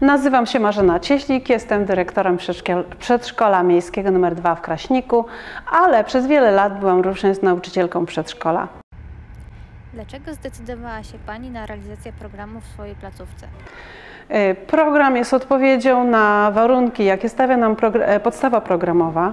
Nazywam się Marzena Cieślik, jestem dyrektorem przedszkol- przedszkola miejskiego nr 2 w Kraśniku, ale przez wiele lat byłam również nauczycielką przedszkola. Dlaczego zdecydowała się Pani na realizację programu w swojej placówce? Y, Program jest odpowiedzią na warunki, jakie stawia nam e, podstawa programowa.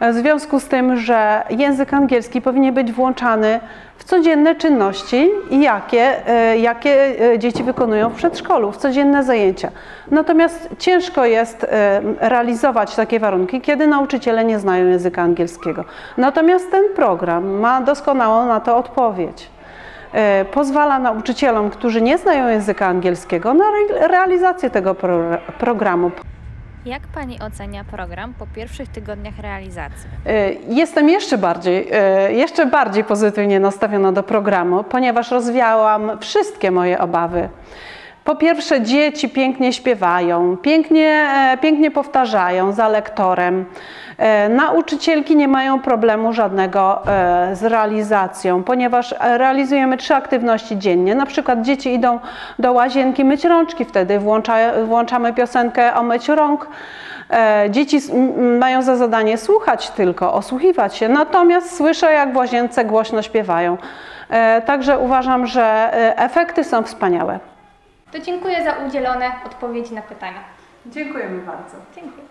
W związku z tym, że język angielski powinien być włączany w codzienne czynności, jakie, e, jakie e, dzieci wykonują w przedszkolu, w codzienne zajęcia. Natomiast ciężko jest e, realizować takie warunki, kiedy nauczyciele nie znają języka angielskiego. Natomiast ten program ma doskonałą na to odpowiedź pozwala nauczycielom, którzy nie znają języka angielskiego, na re- realizację tego pro, programu. Jak Pani ocenia program po pierwszych tygodniach realizacji? E, Jestem jeszcze bardziej, e, jeszcze bardziej pozytywnie nastawiona do programu, ponieważ rozwiałam wszystkie moje obawy. Po pierwsze, dzieci pięknie śpiewają, pięknie, e, pięknie powtarzają za lektorem. E, Nauczycielki nie mają problemu żadnego e, z realizacją, ponieważ realizujemy trzy aktywności dziennie. Na przykład dzieci idą do łazienki myć rączki, wtedy włącza, włączamy piosenkę o myciu rąk. Dzieci mają za zadanie słuchać tylko, osłuchiwać się, natomiast słyszę, jak w łazience głośno śpiewają. Także uważam, że efekty są wspaniałe. To dziękuję za udzielone odpowiedzi na pytania. Dziękujemy bardzo. Dziękuję.